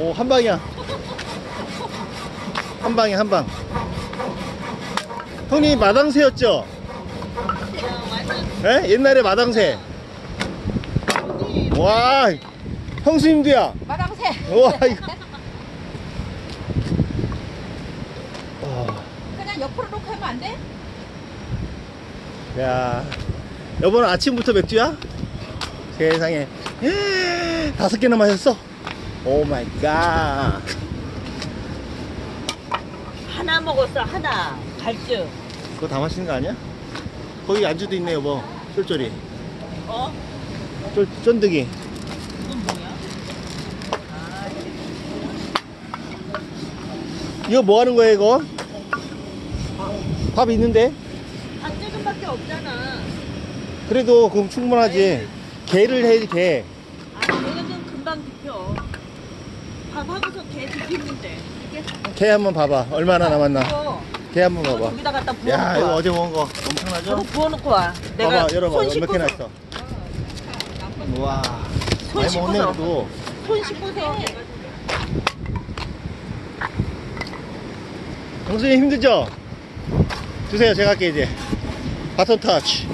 오, 한 방이야. 한 방에 한 방. 형님 마당새였죠? 예? 옛날에 마당새. 와, 형수님도야. 마당새. 와, 이거. 와, 그냥 옆으로 놓고 하면 안 돼? 야, 여보는 아침부터 맥주야? 세상에. 다섯 개나 마셨어? Oh my God. 하나 먹었어 하나 갈증 그거 다 마시는 거 아니야? 거기 안주도 있네, 여보. 쫄쫄이. 어? 쫄, 쫀득이. 이건 뭐야? 이거 뭐 하는 거야, 이거? 밥 있는데? 한 조금밖에 없잖아 그래도 그럼 충분하지. 게를 해야지, 게. 아 얘네는 금방 뒤펴 밥 하고서 개 이게 게 한번 봐봐. 얼마나 남았나. 이거 게 한번 봐봐. 저기다 갖다 야, 부어놓고 이거 와 어제 먹은 거 엄청나죠? 부어놓고 와 내가 봐봐, 열어봐. 손 몇 씻고서 개나 있어. 우와. 손 많이 먹네, 씻고서. 그래도. 손 씻고서 형수님 힘들죠? 주세요, 제가 할게, 이제. 바톤 터치.